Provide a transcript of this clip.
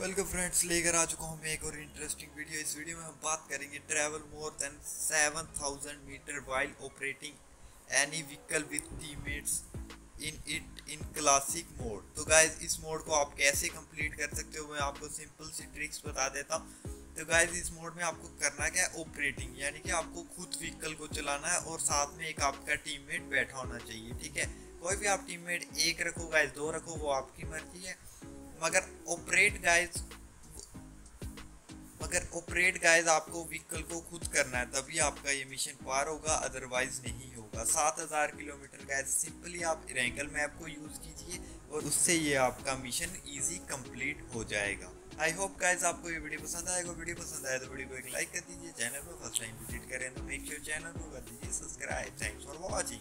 Welcome friends लेकर आ चुका हूँ मैं एक और इंटरेस्टिंग वीडियो इस वीडियो में हम बात करेंगे travel more than 7000 metre while operating any vehicle with teammates in it in classic mode तो गाइज़ इस मोड को आप कैसे कंप्लीट कर सकते हो, मैं आपको सिंपल सी ट्रिक्स बता देता हूँ। तो गाइज़ इस मोड में आपको करना क्या है ऑपरेटिंग यानी कि आपको खुद व्हीकल को चलाना है और साथ में एक आपका टीममेट बैठा होना चाहिए, ठीक है? कोई भी आप टीममेट एक रखो गाइज़ दो रखो, वो आपकी मर्ज़ी है। मगर ऑपरेट गाइज़ मगर ऑपरेट गाइज़ आपको व्हीकल को खुद करना है, तभी आपका ये मिशन पार होगा अदरवाइज़ नहीं होगा। सात हज़ार किलोमीटर गाइज़ सिंपली आप रेंगल मैप को यूज़ कीजिए और उससे ये आपका मिशन इजी कंप्लीट हो जाएगा। आई होप गाइज़ आपको ये वीडियो पसंद आएगा वीडियो पसंद आए तो वीडियो को एक लाइक कर दीजिए। चैनल को फ़र्स्ट टाइम विज़िट करें तो मेक श्योर चैनल को कर दीजिए। Subscribe thanks for watching